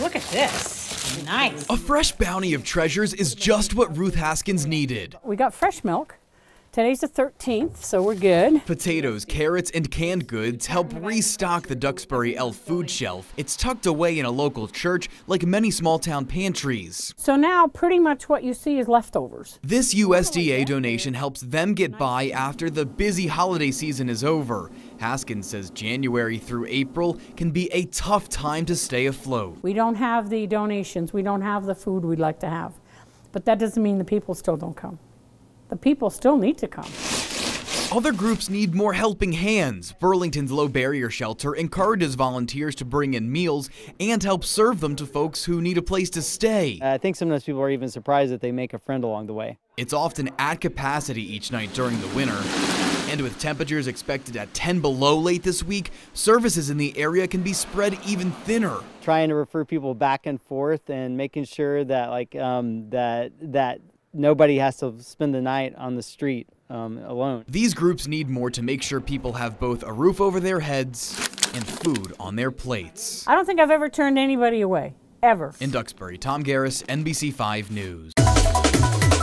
Look at this. Nice. A fresh bounty of treasures is just what Ruth Haskins needed. We got fresh milk. Today's the 13th, so we're good. Potatoes, carrots, and canned goods help restock the Duxbury Elf food shelf. It's tucked away in a local church like many small town pantries. So now pretty much what you see is leftovers. This USDA donation helps them get by after the busy holiday season is over. Haskins says January through April can be a tough time to stay afloat. We don't have the donations, we don't have the food we'd like to have. But that doesn't mean the people still don't come. The people still need to come. Other groups need more helping hands. Burlington's Low Barrier Shelter encourages volunteers to bring in meals and help serve them to folks who need a place to stay. I think sometimes people are even surprised that they make a friend along the way. It's often at capacity each night during the winter. And with temperatures expected at 10 below late this week, services in the area can be spread even thinner. Trying to refer people back and forth and making sure that like um, that that nobody has to spend the night on the street um, alone. These groups need more to make sure people have both a roof over their heads and food on their plates. I don't think I've ever turned anybody away, ever. In Duxbury, Tom Garris, NBC5 News.